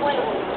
bueno.